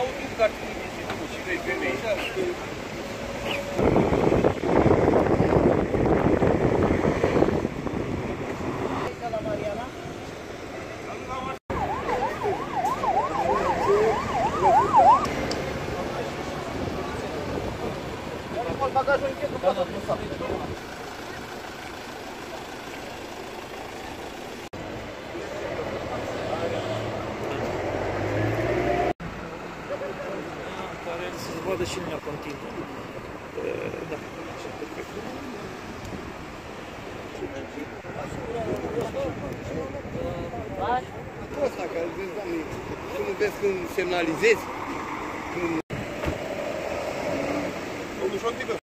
बहुत ही करती है जैसे खुशी रेलवे में bagajul închis, după tot, nu s-a. care să se vadă și lumea continuă. Da. Asta care vezi, doamne, tu nu vezi când semnalizezi? Când... Domnul Șontică!